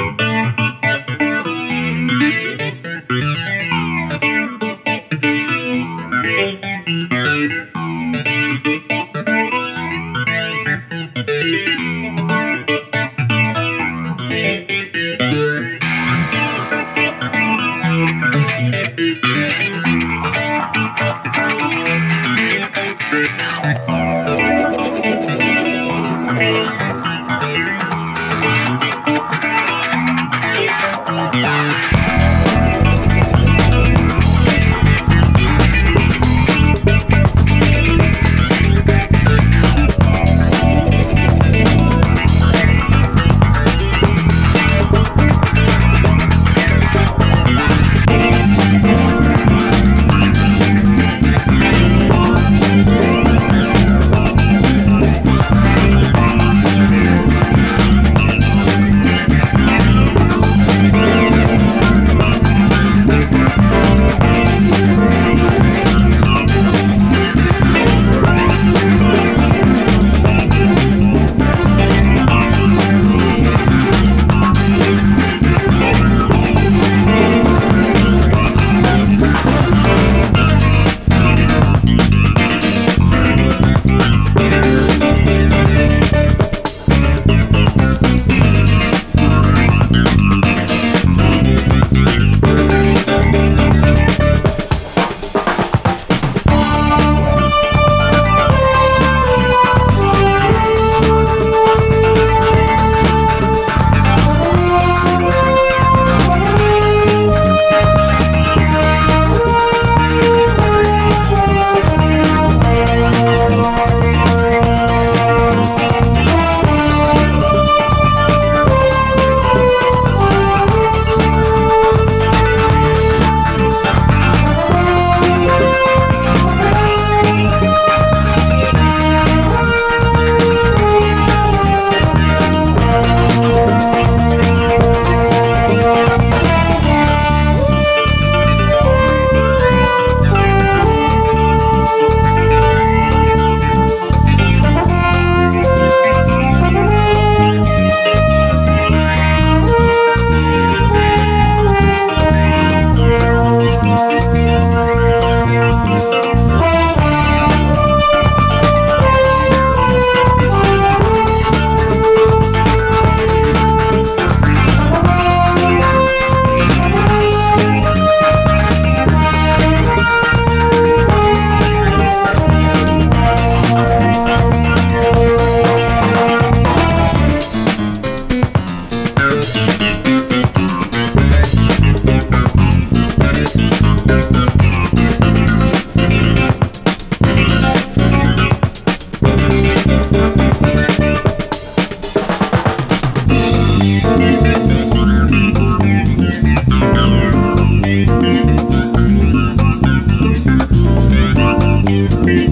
Thank you. Thank